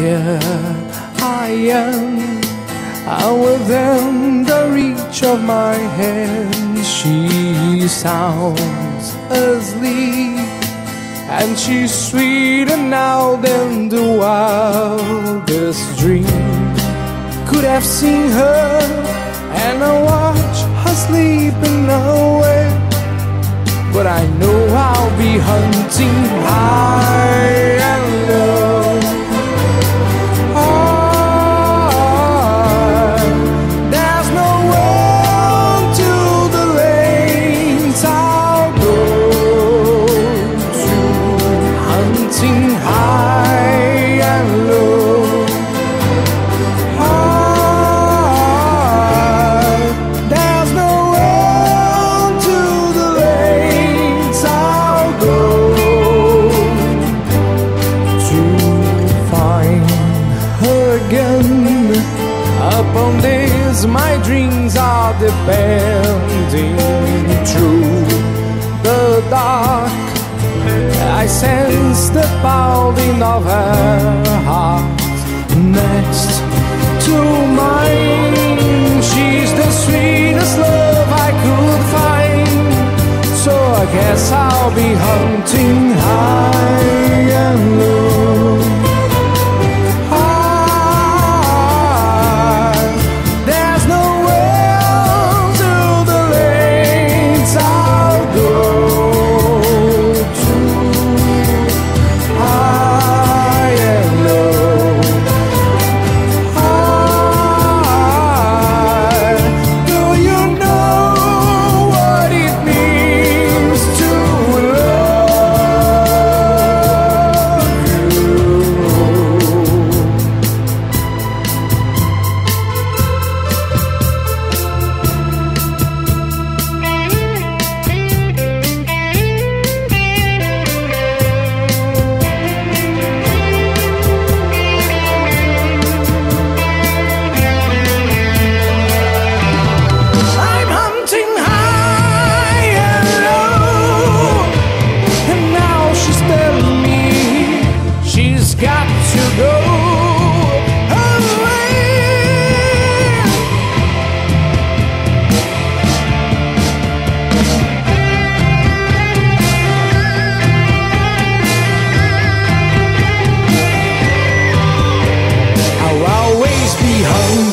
here I am, and within the reach of my hand, she sounds asleep, and she's sweeter now than the wildest dream. Could have seen her, and I watch her sleeping away. But I know I'll be hunting high Upon this, my dreams are depending through the dark. I sense the pounding of her heart next to mine. She's the sweetest love I could find. So I guess I'll be hunting high and low. I'll always be hunting